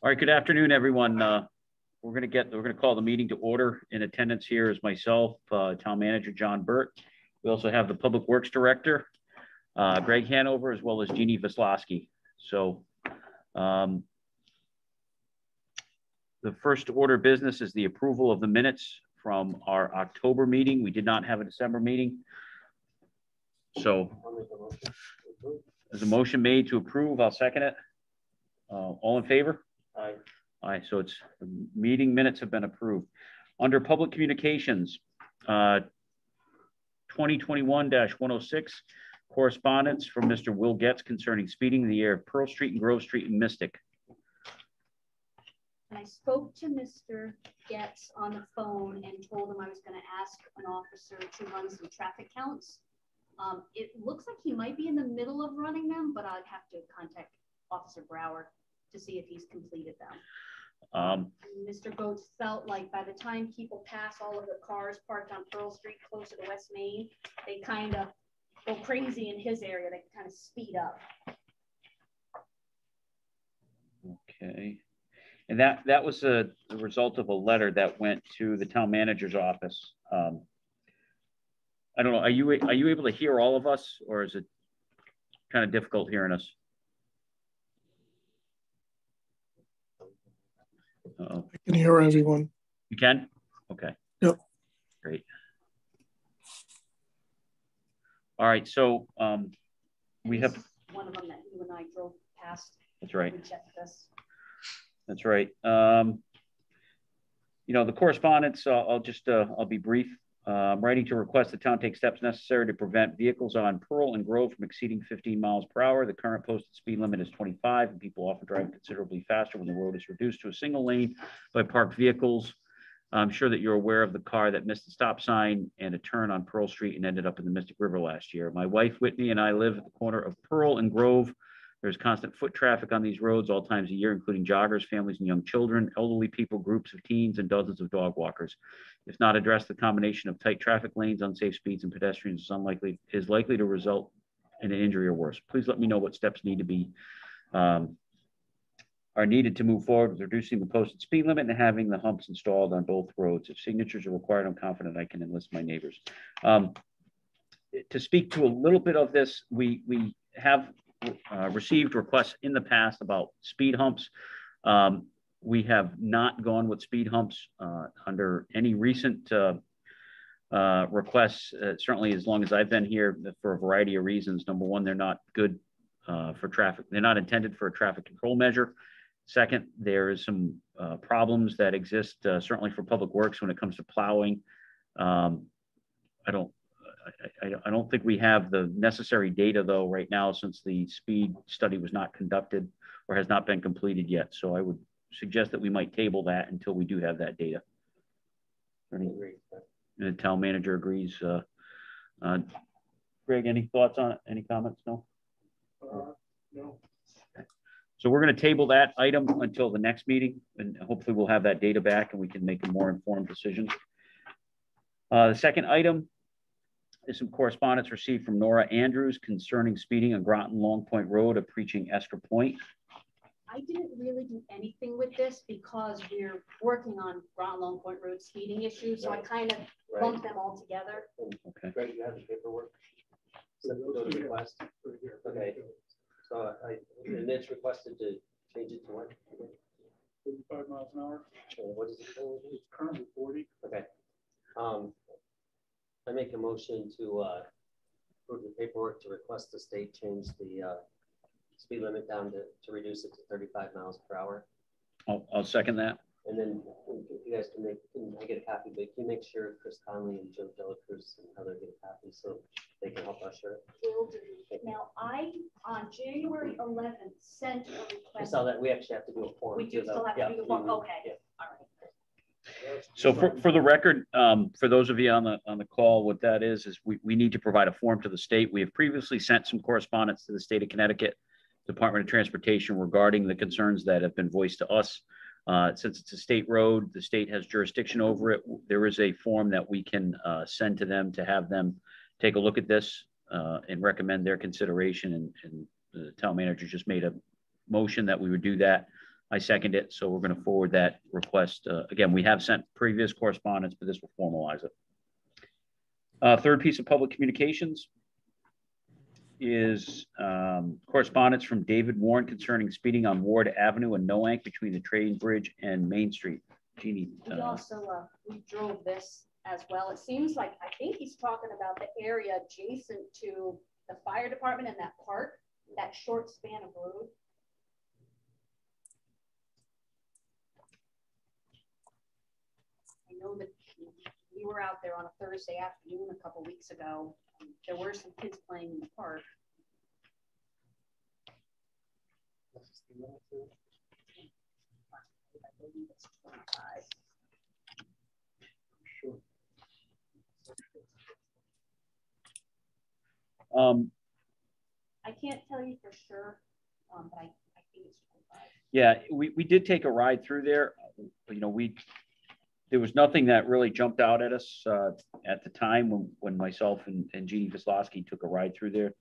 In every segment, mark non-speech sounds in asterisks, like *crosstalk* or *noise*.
All right, good afternoon, everyone. Uh, we're going to get, we're going to call the meeting to order. In attendance here is myself, uh, Town Manager John Burt. We also have the Public Works Director, uh, Greg Hanover, as well as Jeannie Vaslowski. So um, the first order of business is the approval of the minutes from our October meeting. We did not have a December meeting. So there's a motion made to approve. I'll second it. Uh, all in favor? Aye. Aye, so it's, meeting minutes have been approved. Under public communications, uh, 2021-106, correspondence from Mr. Will Getz concerning speeding in the air of Pearl Street and Grove Street in Mystic. I spoke to Mr. Getz on the phone and told him I was gonna ask an officer to run some traffic counts. Um, it looks like he might be in the middle of running them, but I'd have to contact Officer Brower to see if he's completed them. Um, Mr. Boats felt like by the time people pass all of the cars parked on Pearl Street closer to West Main, they kind of go crazy in his area, they kind of speed up. Okay. And that, that was a, the result of a letter that went to the town manager's office. Um, I don't know, are you, are you able to hear all of us or is it kind of difficult hearing us? Uh-oh, I can hear everyone. you can? Okay. Yep. Great. All right, so, um, we have, One of them that you and I drove past. that's right. We. That's right. Um, you know, the correspondence, uh, I'll just, uh, I'll be brief. Uh, I'm writing to request the town take steps necessary to prevent vehicles on Pearl and Grove from exceeding 15 miles per hour. The current posted speed limit is 25 and people often drive considerably faster when the road is reduced to a single lane by parked vehicles. I'm sure that you're aware of the car that missed the stop sign and a turn on Pearl Street and ended up in the Mystic River last year. My wife Whitney and I live at the corner of Pearl and Grove. There's constant foot traffic on these roads all times of year, including joggers, families, and young children, elderly people, groups of teens, and dozens of dog walkers. If not addressed, the combination of tight traffic lanes, unsafe speeds, and pedestrians is unlikely, is likely to result in an injury or worse. Please let me know what steps need to be, um, are needed to move forward with reducing the posted speed limit and having the humps installed on both roads. If signatures are required, I'm confident I can enlist my neighbors. Um, to speak to a little bit of this, we, we have uh, received requests in the past about speed humps. Um, we have not gone with speed humps uh, under any recent uh, uh, requests, uh, certainly as long as I've been here for a variety of reasons. Number one, they're not good uh, for traffic. They're not intended for a traffic control measure. Second, there is some uh, problems that exist uh, certainly for public works when it comes to plowing. Um, I don't, I, I don't think we have the necessary data though right now since the speed study was not conducted or has not been completed yet. So I would suggest that we might table that until we do have that data. Any, the town manager agrees. Uh, uh, Greg, any thoughts on it? Any comments? No? Uh, no. So we're going to table that item until the next meeting and hopefully we'll have that data back and we can make a more informed decision. Uh, the second item is some correspondence received from Nora Andrews concerning speeding on Groton Long Point Road of Preaching Esker Point. I didn't really do anything with this because we're working on Groton Long Point Road speeding issues, so I kind of Right. lumped them all together. Okay. Greg, you have the paperwork? Send those requests. Okay. So I, and it's requested to change it to what? Fifty-five miles an hour, Or What is it? it's currently forty. Okay. Um, I make a motion to, uh, approve the paperwork to request the state change the, uh, speed limit down to, to reduce it to thirty-five miles per hour. I'll, I'll second that. And then if you guys can make, can I get a copy, but can you make sure Chris Conley and Joe Delacruz and Heather get a copy so they can help us share it? Will do. Now, I, on January eleventh, sent a I request. saw that we actually have to do a form. We do still have to Yeah. do a form, Mhm. okay. Yeah. All right. So for, for the record, um, for those of you on the, on the call, what that is, is we, we need to provide a form to the state. We have previously sent some correspondence to the state of Connecticut Department of Transportation regarding the concerns that have been voiced to us. Uh, since it's a state road, the state has jurisdiction over it. There is a form that we can, uh, send to them to have them take a look at this, uh, and recommend their consideration and, and the town manager just made a motion that we would do that. I second it, so we're gonna forward that request. Uh, again, we have sent previous correspondence, but this will formalize it. Uh, third piece of public communications is, um, correspondence from David Warren concerning speeding on Ward Avenue and Noank between the train bridge and Main Street. Jeannie, We uh, also, uh, we drove this as well. It seems like, I think he's talking about the area adjacent to the fire department and that park, that short span of road. I know that we were out there on a Thursday afternoon a couple weeks ago. There were some kids playing in the park. I believe it's 25. Sure. um, I can't tell you for sure, um, but I, I think it's twenty-five. Yeah, we, we did take a ride through there. You know, we, there was nothing that really jumped out at us, uh, at the time when, when myself and, and Jeannie took a ride through there.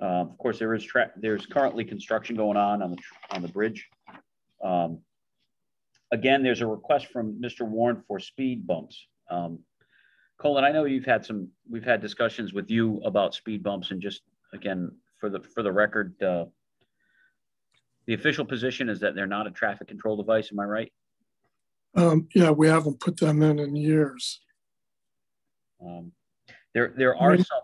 Uh, of course, there is tra, there's currently construction going on on the, on the bridge. Um, again, there's a request from Mr. Warren for speed bumps. Um, Colin, I know you've had some, we've had discussions with you about speed bumps and just, again, for the, for the record, uh, the official position is that they're not a traffic control device, am I right? Um, yeah, we haven't put them in in years. Um, there, there are Right. some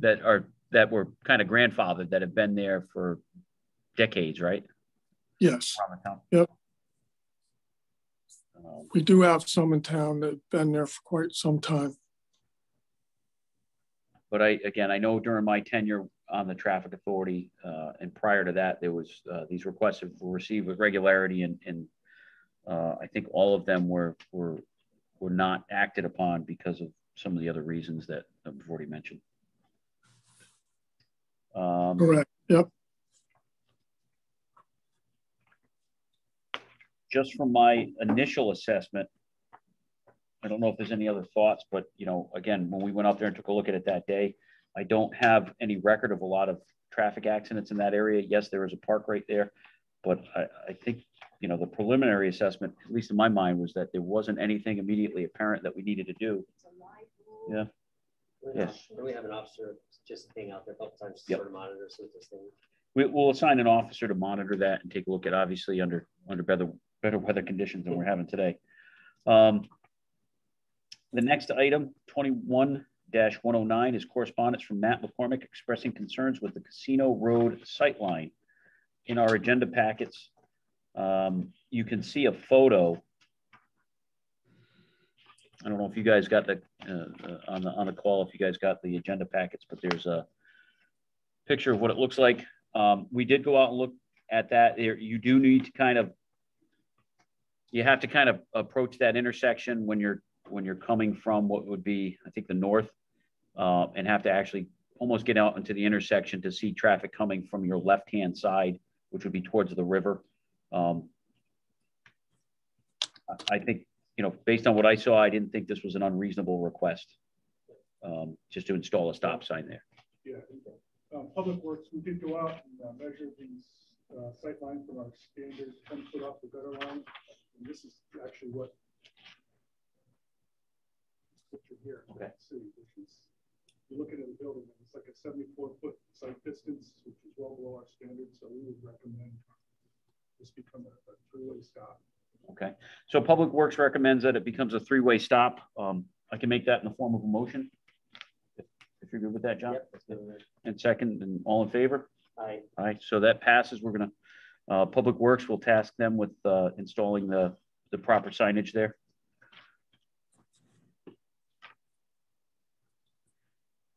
that are, that were kind of grandfathered that have been there for decades, right? Yes, Around the town. Yep. Um, we do have some in town that have been there for quite some time. But I, again, I know during my tenure on the traffic authority, uh, and prior to that, there was, uh, these requests were received with regularity and, and, uh, I think all of them were, were, were not acted upon because of some of the other reasons that I've already mentioned. Um, Correct. Yep. just from my initial assessment, I don't know if there's any other thoughts, but you know, again, when we went out there and took a look at it that day, I don't have any record of a lot of traffic accidents in that area. Yes, there is a park right there, but I, I think, you know, the preliminary assessment, at least in my mind, was that there wasn't anything immediately apparent that we needed to do. It's a. Yeah. We have- Yes. We have an officer just hang out there a couple times to Yep. sort of monitor, see what this thing. We, we'll assign an officer to monitor that and take a look at, obviously, under, under better, better weather conditions than we're having today. Um, the next item, 21 109, is correspondence from Matt McCormick expressing concerns with the Casino Road sightline. In our agenda packets, um, you can see a photo. I don't know if you guys got the, uh, uh, on the, on the call, if you guys got the agenda packets, but there's a picture of what it looks like. Um, we did go out and look at that. You do need to kind of, you have to kind of approach that intersection when you're, when you're coming from what would be, I think, the north, uh, and have to actually almost get out into the intersection to see traffic coming from your left-hand side, which would be towards the river. Um, I- think, you know, based on what I saw, I didn't think this was an unreasonable request, um, just to install a stop sign there. Yeah. Um, Public Works, we did go out and uh, measure these uh, sightlines from our standard ten foot off the gutter line. And this is actually what picture here. Okay. See, which is, you look at the building, it's like a seventy-four foot sight distance, which is well below our standard, so we would recommend this become a a three-way stop. Okay, so Public Works recommends that it becomes a three-way stop. Um, I can make that in the form of a motion. If if you're good with that, John? Yep, that's good. And second, and all in favor? I, All right, so that passes. We're gonna, uh, Public Works will task them with, uh, installing the, the proper signage there.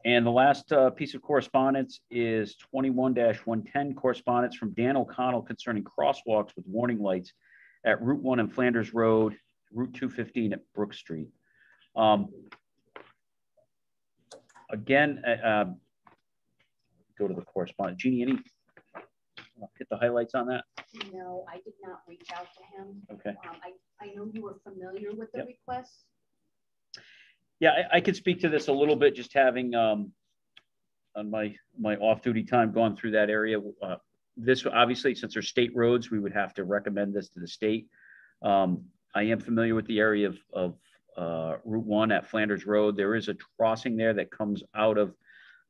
And the last, uh, piece of correspondence is twenty-one one ten correspondence from Dan O'Connell concerning crosswalks with warning lights at Route One and Flanders Road, Route two fifteen at Brook Street. Um, again, uh, um, go to the correspondence. Jeannie, any, uh, hit the highlights on that? No, I did not reach out to him. Okay. Um, I, I know you were familiar with the Yep. request. Yeah, I, I could speak to this a little bit, just having, um, on my, my off-duty time, gone through that area. Uh, this, obviously, since they're state roads, we would have to recommend this to the state. Um, I am familiar with the area of, of, uh, Route One at Flanders Road. There is a crossing there that comes out of,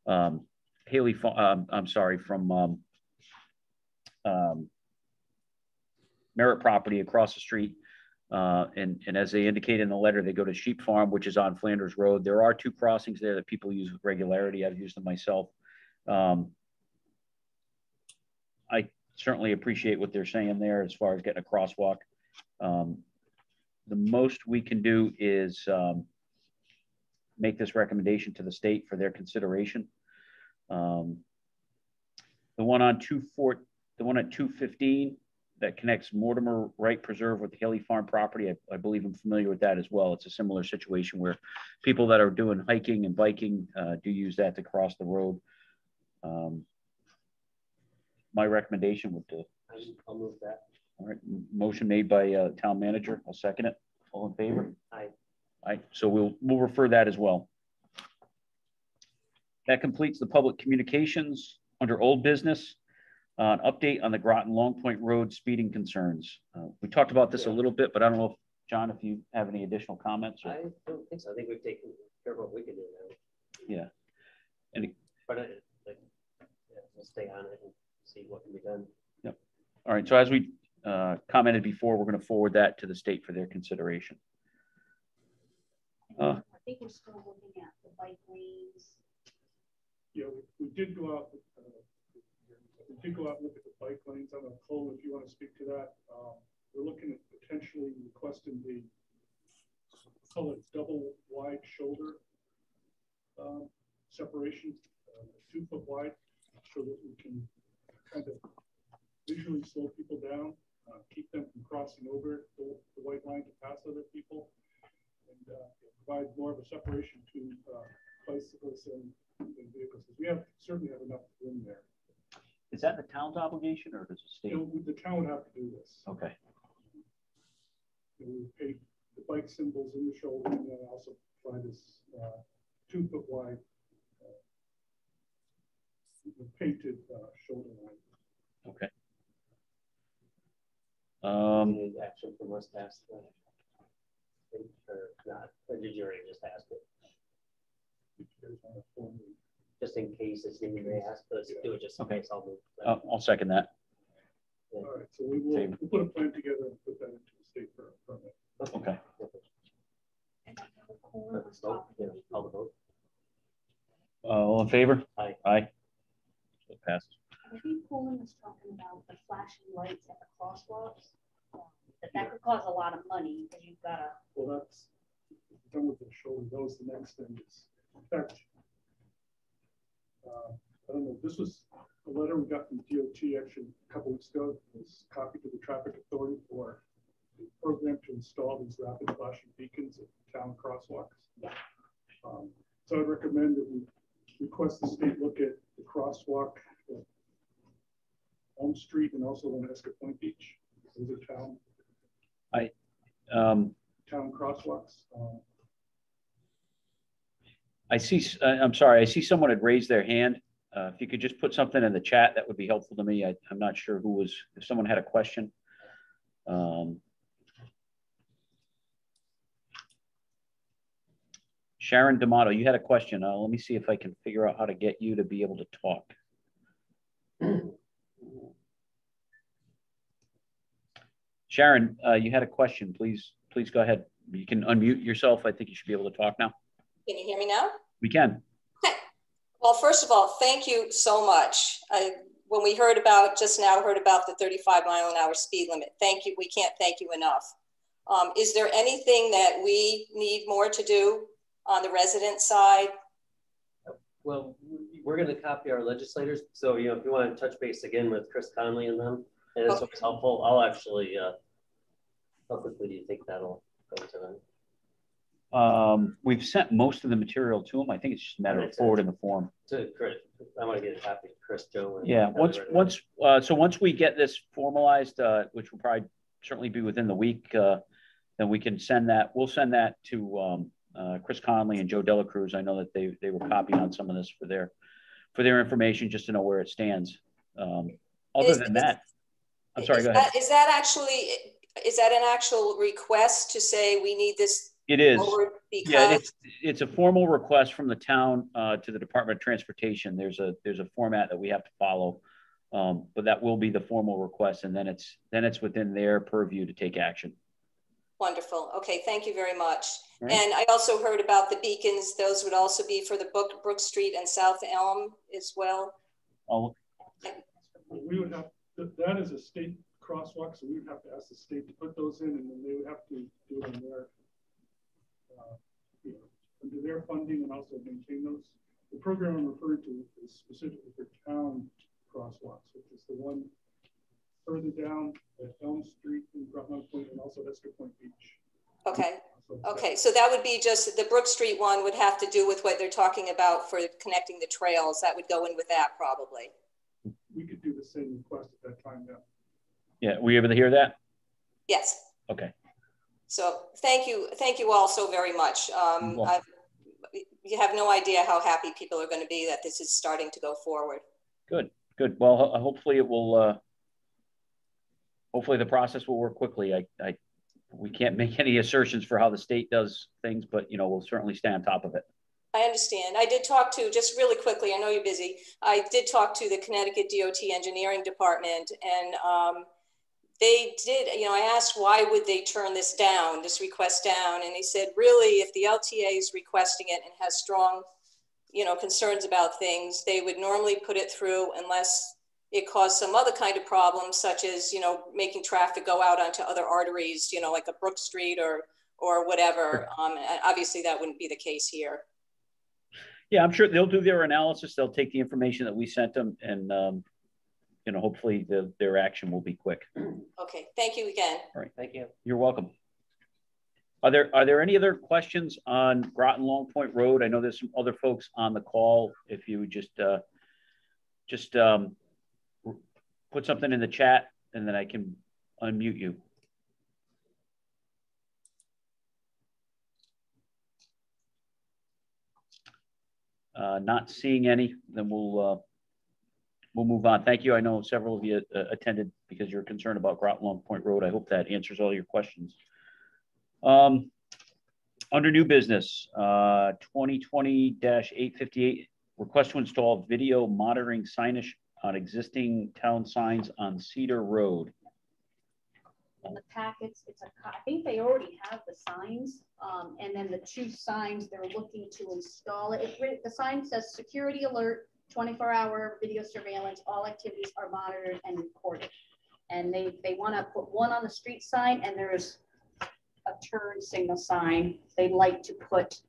um, Haley, um, I'm sorry, from, um, um, Merritt property across the street. Uh, and, and as they indicate in the letter, they go to Sheep Farm, which is on Flanders Road. There are two crossings there that people use with regularity. I've used them myself. Um, I certainly appreciate what they're saying there as far as getting a crosswalk. Um, the most we can do is, um, make this recommendation to the state for their consideration. Um, the one on two four, the one at two fifteen that connects Mortimer Wright Preserve with Haley Farm property, I, I believe I'm familiar with that as well. It's a similar situation where people that are doing hiking and biking, uh, do use that to cross the road. Um, my recommendation would, I- I'll move that. all right, motion made by, uh, town manager. I'll second it. All in favor? Aye. Aye, so we'll, we'll refer that as well. That completes the public communications under old business. Uh, an update on the Groton Long Point Road speeding concerns. Uh, we talked about this a little bit, but I don't know if, John, if you have any additional comments? or- I don't think so. I think we've taken care of what we can do now. Yeah. Any- But I, like, yeah, we'll stay on it and see what can be done. Yep. All right, so as we, uh, commented before, we're gonna forward that to the state for their consideration. Uh, I think we're still looking at the bike lanes. Yeah, we, we did go out, with, uh, we did go out and look at the bike lanes. I don't know, Cole, if you want to speak to that. Um, we're looking at potentially requesting the, call it double wide shoulder um, separation, uh, two foot wide, so that we can kind of visually slow people down, uh, keep them from crossing over the, the white line to pass other people, and uh, provide more of a separation to uh, bicyclists and and vehicles, we have, certainly have enough room there. Is that the town's obligation or does the You know, the town would have to do this. Okay, You know, We paint the bike symbols in the shoulder and then also provide this uh, two foot wide uh, painted uh, shoulder line. okay. Um, Any action from us to ask the, or not, or did you already just ask it? If you guys want to formally- Just in case it's needed, they ask, but let's do it just in Okay. case I'll move. that. I'll, I'll second that. All right, so we will, Same. we'll put a plan together and put that into the state for a permit. Okay. And I know Colin was Let's vote, yeah, call the vote. Uh, all in favor? Aye. Aye. So it passes. I think Colin was talking about the flashing lights at the crosswalks. um, That that could cause a lot of money because you've got to, Well, that's done with the shoulder, that was the next thing is, in fact, uh, I don't know, this was a letter we got from DOT actually a couple weeks ago, It was copied to the traffic authority for the program to install these rapid flashing beacons at town crosswalks. Um, So I'd recommend that we request the state look at the crosswalk at Elm Street and also on Esker Point Beach. Those are town, Um, town crosswalks. Um, I see, uh, I'm sorry, I see someone had raised their hand. Uh, if you could just put something in the chat, that would be helpful to me. I, I'm not sure who was, if someone had a question. Um, Sharon D'Amato, you had a question. Uh, let me see if I can figure out how to get you to be able to talk. Sharon, uh, you had a question. Please, please go ahead. You can unmute yourself. I think you should be able to talk now. Can you hear me now? We can. Okay. Well, first of all, thank you so much. I, when we heard about, just now heard about the 35 mile an hour speed limit, thank you. We can't thank you enough. Um, is there anything that we need more to do on the resident side? Well, we're gonna copy our legislators, so, you know, if you want to touch base again with Chris Conley and them, and it's always helpful, I'll actually, uh, how quickly do you think that'll go to them? Um, we've sent most of the material to them. I think it's just a matter of Makes sense. forwarding the form. To Chris, I want to get a copy of Chris, Joe. and- Yeah, once, once, uh, so once we get this formalized, uh, which will probably certainly be within the week, uh, then we can send that, we'll send that to, um, uh, Chris Conley and Joe Delacruz. I know that they, they were copying on some of this for their, for their information, just to know where it stands. Um, Other Is- than that, I'm sorry, Is go ahead. that- Is that actually, is that an actual request to say we need this It is. Yeah, it's, it's a formal request from the town uh, to the Department of Transportation. There's a, there's a format that we have to follow. Um, But that will be the formal request and then it's, then it's within their purview to take action. Wonderful. Okay, thank you very much. All right. And I also heard about the beacons. Those would also be for the Brook, Brook Street and South Elm as well. I'll- We would have, that, that is a state crosswalk, so we would have to ask the state to put those in, and then they would have to do it on their, uh, you know, under their funding and also maintain those. The program I'm referring to is specifically for town crosswalks, which is the one further down at Elm Street in Rutland Point and also Esker Point Beach. Okay, okay. So that would be just, the Brook Street one would have to do with what they're talking about for connecting the trails. That would go in with that probably. We could do the same request at that time, yeah. Yeah, were you able to hear that? Yes. Okay. So thank you, thank you all so very much. Um, you have no idea how happy people are going to be that this is starting to go forward. Good, good. Well, ho- hopefully it will, uh, hopefully the process will work quickly. I, I, we can't make any assertions for how the state does things, but, you know, we'll certainly stay on top of it. I understand. I did talk to, just really quickly, I know you're busy. I did talk to the Connecticut DOT Engineering Department and um, they did, you know, I asked why would they turn this down, this request down? And they said, really, if the LTA is requesting it and has strong, you know, concerns about things, they would normally put it through unless it caused some other kind of problem, such as, you know, making traffic go out onto other arteries, you know, like a Brook Street or, or whatever. Um, obviously that wouldn't be the case here. Yeah, I'm sure they'll do their analysis. They'll take the information that we sent them and, um, you know, hopefully the, their action will be quick. Okay, thank you again. All right. Thank you. You're welcome. Are there, are there any other questions on Groton Long Point Road? I know there's some other folks on the call. If you would just, uh, just, um, put something in the chat and then I can unmute you. Uh, not seeing any, then we'll, uh, we'll move on. Thank you. I know several of you uh, attended because you're concerned about Groton Long Point Road. I hope that answers all your questions. Um, under new business, uh, 2020-858, request to install video monitoring signage on existing town signs on Cedar Road. in the packets, it's a, I think they already have the signs, um, and then the two signs, they're looking to install it. Writ- the sign says security alert, twenty-four hour video surveillance, all activities are monitored and recorded. And they, they wanna put one on the street sign and there's a turn signal sign. They'd like to put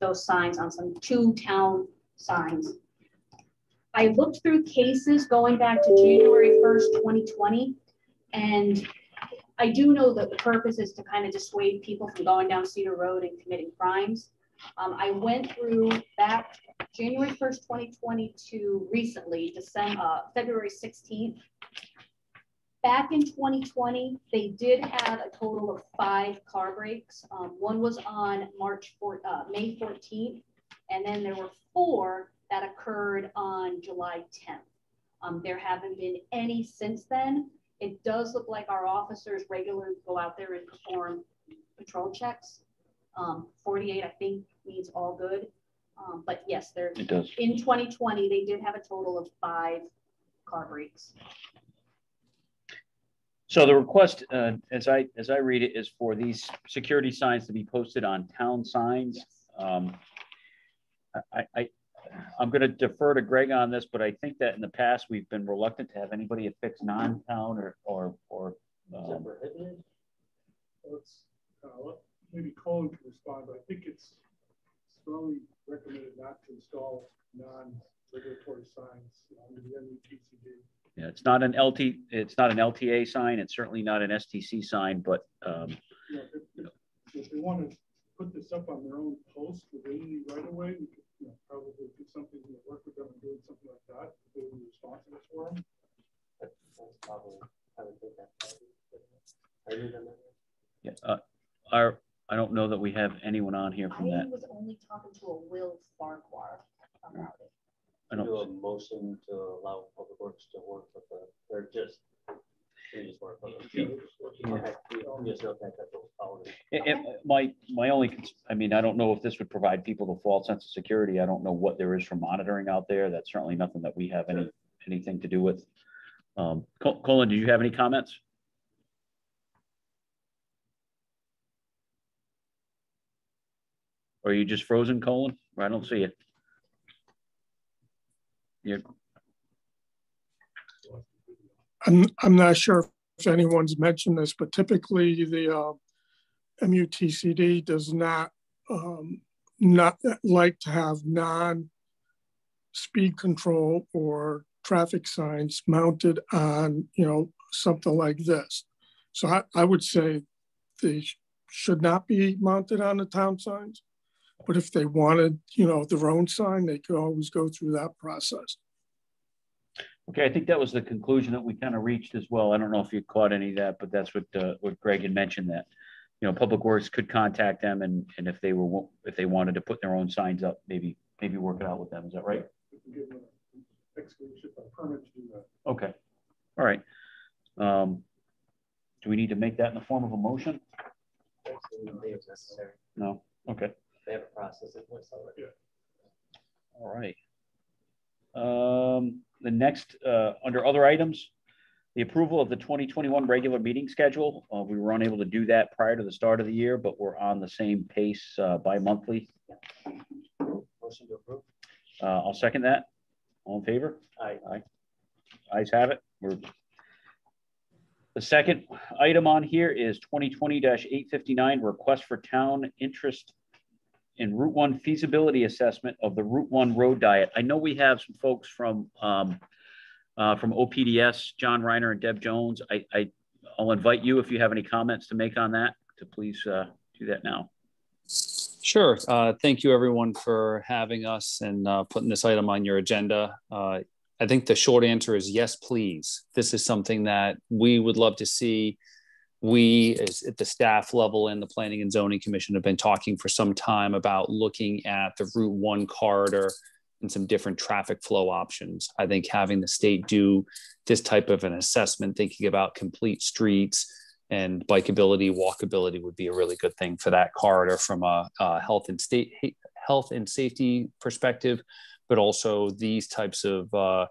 those signs on some two town signs. I looked through cases going back to January first, twenty twenty, and I do know that the purpose is to kind of dissuade people from going down Cedar Road and committing crimes. Um, I went through back January first, twenty twenty-two, recently, December, uh, February sixteenth. Back in twenty twenty, they did have a total of five car breaks. Um, one was on March four, uh, May fourteenth, and then there were four that occurred on July tenth. Um, there haven't been any since then. It does look like our officers regularly go out there and perform patrol checks. Um, forty-eight, I think, means all good. Um, but yes, they're, It does. in twenty twenty, they did have a total of five car breaks. So the request, uh, as I, as I read it, is for these security signs to be posted on town signs. Yes. Um, I, I, I'm gonna defer to Greg on this, but I think that in the past, we've been reluctant to have anybody affix non-town or, or, or, Is it um, prohibited? Let's, uh, let- maybe Colin can respond, but I think it's strongly recommended not to install non-regulatory signs under the MUTCD. yeah, it's not an LT, it's not an LTA sign, it's certainly not an STC sign, but, um, You know, if, if- if they want to put this up on their own post within the right away, we could, you know, probably do something, you know, work with them and doing something like that, if they would be responsible for them. That's that's probably, I would think that's. probably- Are you the- yeah, uh, our, I don't know that we have anyone on here from I that. was only talking to a Will Farquhar about it. I Do a don't, motion to allow Public Works to work with the, they're just, they just work with Yeah, them. we're just working on it. Yeah, we- we just know that that's what it. it- it- my, my only, cons- I mean, I don't know if this would provide people the false sense of security. I don't know what there is for monitoring out there. That's certainly nothing that we have any, anything to do with. Um, Col- Colin, do you have any comments? Are you just frozen, Colin? I don't see I'm, I'm not sure if anyone's mentioned this, but typically the uh, MUTCD does not, um, not like to have non-speed control or traffic signs mounted on, you know, something like this. So I, I would say they sh- should not be mounted on the town signs. But if they wanted, you know, their own sign, they could always go through that process. Okay, I think that was the conclusion that we kind of reached as well. I don't know if you caught any of that, but that's what, uh, what Greg had mentioned that, you know, Public Works could contact them and, and if they were, if they wanted to put their own signs up, maybe, maybe work it out with them. Is that right? We can give an excavation permit to do that. Okay, all right. Um, do we need to make that in the form of a motion? We don't think it's necessary. No? Okay, They have a process in place already. all right. Um, the next, uh, under other items, the approval of the 2021 regular meeting schedule. Uh, we were unable to do that prior to the start of the year, but we're on the same pace, uh, bi-monthly. Motion to approve? Uh, I'll second that. All in favor? Aye. Aye. Ayes have it. We're. The second item on here is 2020-859, request for town interest in Route One feasibility assessment of the Route One road diet. I know we have some folks from, um, uh, from OPDS, John Reiner and Deb Jones. I, I, I'll invite you if you have any comments to make on that, to please, uh, do that now. Sure. Uh, thank you, everyone, for having us and uh, putting this item on your agenda. Uh, I think the short answer is yes, please. This is something that we would love to see. We, at the staff level and the Planning and Zoning Commission, have been talking for some time about looking at the Route One corridor and some different traffic flow options. I think having the state do this type of an assessment, thinking about complete streets, and bikeability, walkability would be a really good thing for that corridor from a, a health and state health and safety perspective, but also these types of uh,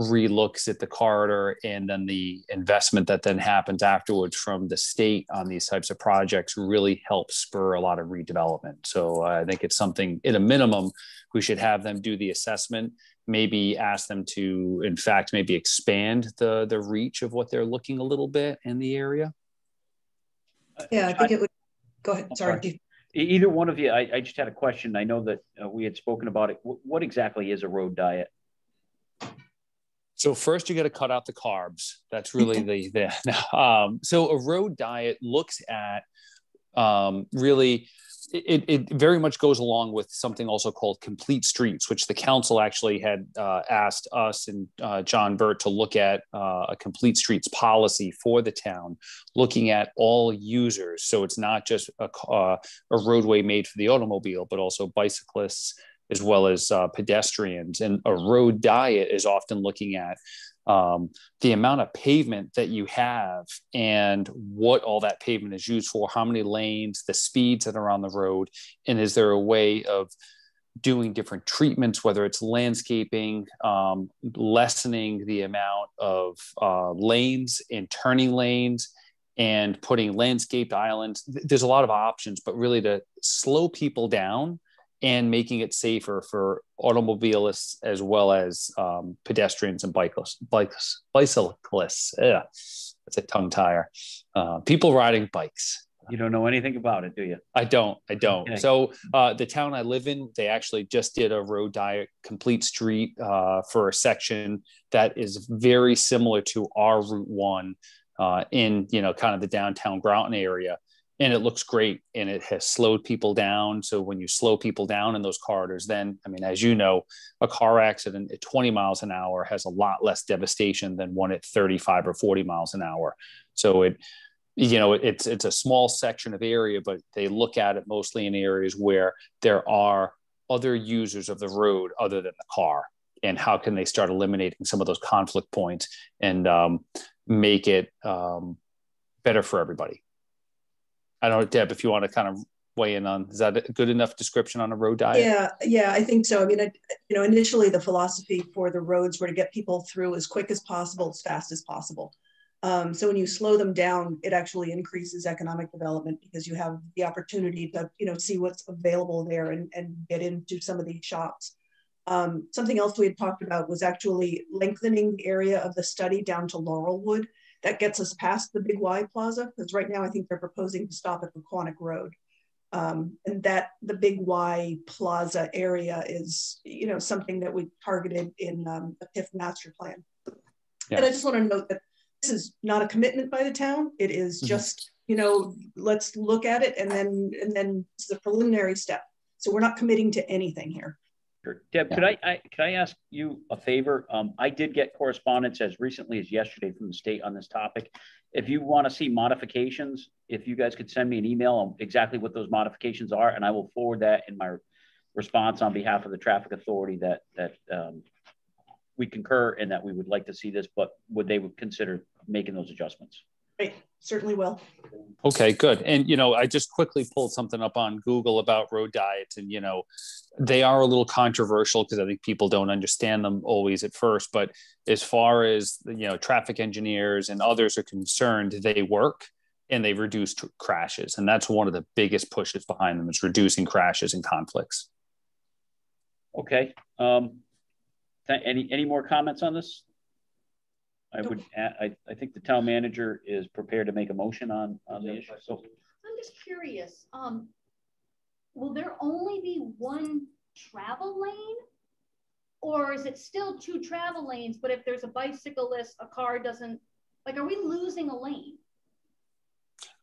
relooks at the corridor and then the investment that then happens afterwards from the state on these types of projects really helps spur a lot of redevelopment. So uh, I think it's something, at a minimum, we should have them do the assessment maybe ask them to in fact maybe expand the the reach of what they're looking a little bit in the area Yeah, I think it would, go ahead, I'm sorry. sorry. Either one of you, I, I just had a question. I know that uh, we had spoken about it. Wh- What exactly is a road diet? So first, you got to cut out the carbs. That's really the the. *laughs* Um, so a road diet looks at um, really. It, it very much goes along with something also called complete streets, which the council actually had uh, asked us and uh, John Burt to look at uh, a complete streets policy for the town, looking at all users. So it's not just a, uh, a roadway made for the automobile, but also bicyclists, as well as uh, pedestrians. And a road diet is often looking at um, the amount of pavement that you have and what all that pavement is used for, how many lanes, the speeds that are on the road, and is there a way of doing different treatments, whether it's landscaping, um, lessening the amount of uh, lanes and turning lanes, and putting landscaped islands. There's a lot of options, but really to slow people down and making it safer for automobilists as well as um, pedestrians and bikes, bikes, bicyclists. Yeah, that's a tongue tire. Uh, people riding bikes. You don't know anything about it, do you? I don't. I don't. Okay. So uh, the town I live in, they actually just did a road diet complete street uh, for a section that is very similar to our Route One uh, in you know kind of the downtown Groton area, and it looks great. And it has slowed people down. So when you slow people down in those corridors, then I mean, as you know, a car accident at 20 miles an hour has a lot less devastation than one at 35 or 40 miles an hour. So it you know it's it's a small section of area but they look at it mostly in areas where there are other users of the road other than the car and how can they start eliminating some of those conflict points and um, make it um, better for everybody. I don't know, Deb, if you want to kind of weigh in on is that a good enough description on a road diet? Yeah, yeah, I think so. I mean, I, you know, initially the philosophy for the roads were to get people through as quick as possible, as fast as possible. Um, so when you slow them down, it actually increases economic development because you have the opportunity to, you know, see what's available there and, and get into some of these shops. Um, something else we had talked about was actually lengthening the area of the study down to Laurelwood. That gets us past the Big Y Plaza because right now I think they're proposing to stop at Quantic Road. Um, and that the Big Y Plaza area is, you know, something that we targeted in um, the PIF master plan. Yeah. And I just want to note that this is not a commitment by the town. It is mm-hmm. just, you know, let's look at it and then and then it's the preliminary step. So we're not committing to anything here. Sure. Deb, yeah. could I, I could I ask you a favor? Um, I did get correspondence as recently as yesterday from the state on this topic. If you want to see modifications, if you guys could send me an email on exactly what those modifications are, and I will forward that in my response on behalf of the traffic authority that that um, we concur and that we would like to see this, but would they would consider making those adjustments? Great, certainly will. Okay, good. And you know, I just quickly pulled something up on Google about road diets, and you know, they are a little controversial because I think people don't understand them always at first. But as far as you know, traffic engineers and others are concerned, they work and they reduce t- crashes, and that's one of the biggest pushes behind them is reducing crashes and conflicts. Okay. Um, th- any any more comments on this? I would, I, I think the town manager is prepared to make a motion on, on the issue. So I'm just curious, um, will there only be one travel lane? Or is it still two travel lanes, but if there's a bicyclist, a car doesn't, like, are we losing a lane?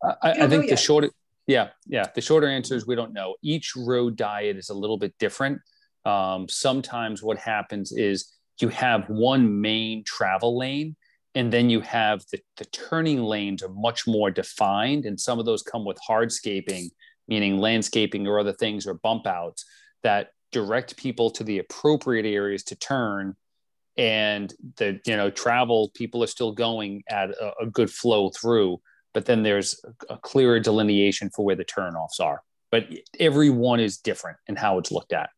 I, I think the short, yeah, yeah. The shorter answer is we don't know. Each road diet is a little bit different. Um, sometimes what happens is you have one main travel lane and then you have the, the turning lanes are much more defined and some of those come with hardscaping meaning landscaping or other things or bump outs that direct people to the appropriate areas to turn and the you know travel people are still going at a, a good flow through but then there's a, clearer delineation for where the turnoffs are but every one is different in how it's looked at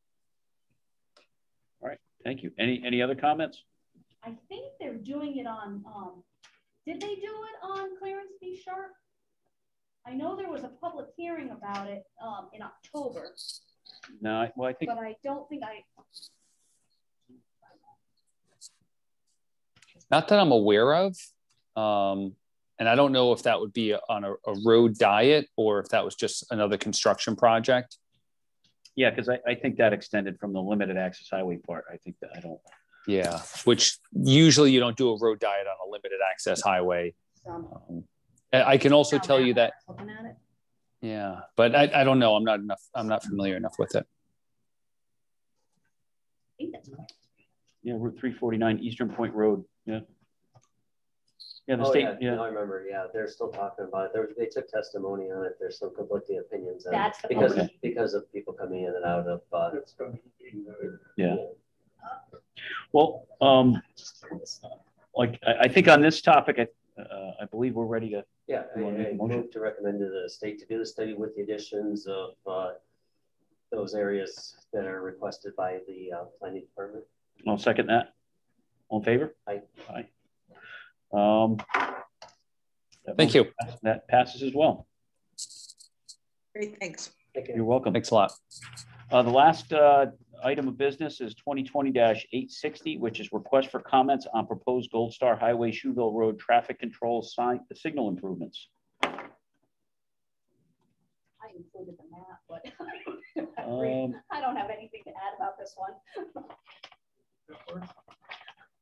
All right, Thank you. Any any other comments? I think they're doing it on, um, did they do it on Clarence B. Sharpe? I know there was a public hearing about it um, in October. No, well, I think. But I don't think I. Not that I'm aware of. Um, and I don't know if that would be on a, a road diet or if that was just another construction project. Yeah, because I, I think that extended from the limited access highway part. I think that I don't. Yeah, which usually you don't do a road diet on a limited access highway. Um, I can also tell you that. Yeah, but I, I don't know. I'm not enough. I'm not familiar enough with it. Yeah, Route 349 Eastern Point Road. Yeah. Yeah, the Oh, state, yeah, yeah. no, I remember, yeah, they're still talking about it, there, they took testimony on it, there's some conflicting opinions. That's the Because, of- because of people coming in and out of, uh, That's gonna be, uh, Yeah. Well, um, like, I, I think on this topic, I, uh, I believe we're ready to, yeah, I You wanna make a I motion? move to recommend to the state to do the study with the additions of, uh, those areas that are requested by the, uh, planning department. I'll second that. All in favor? Aye. Aye. Um. Thank you. motion- That passes as well. Great, thanks. Thank you. You're welcome. Thanks a lot. Uh, the last, uh, item of business is 2020-860, which is request for comments on proposed Gold Star Highway Shewville Road traffic control sign, signal improvements. I included the map, but *laughs* Um, I don't have anything to add about this one. *laughs*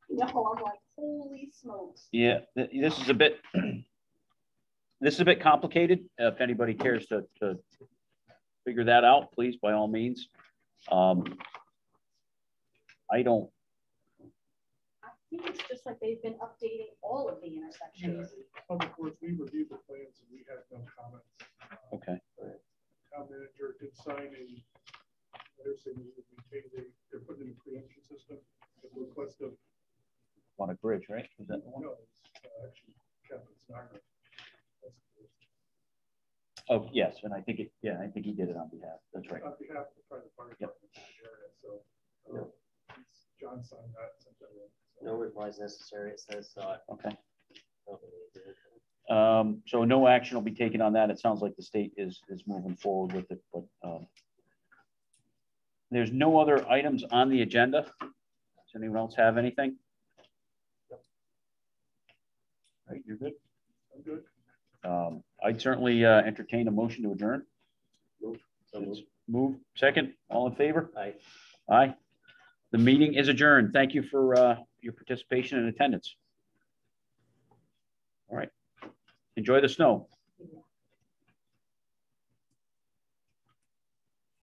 No, I'm like, holy smokes. Yeah, th- this is a bit, *clears throat* this is a bit complicated. If anybody cares to, to figure that out, please, by all means. Um, I don't. I think it's just like they've been updating all of the intersections. Yeah. Of course, we reviewed the plans and we had no comments. Uh, okay. Town manager did sign a letter saying we would maintain the, they're putting in a preemption system at the request of. On a bridge, right? Is that the one? No, it's uh, actually Captain Snyder. Oh, yes, and I think it, yeah, I think he did it on behalf, that's right. On behalf of the so. No necessary, it says, uh, Okay. I don't think it did. Um, so no action will be taken on that. It sounds like the state is, is moving forward with it, but, um, there's no other items on the agenda. Does anyone else have anything? Right, you're good. I'm good. Um, I'd certainly, uh, entertain a motion to adjourn. So moved. Move, second, all in favor? Aye. Aye. The meeting is adjourned. Thank you for, uh, participation and attendance. All right. Enjoy the snow.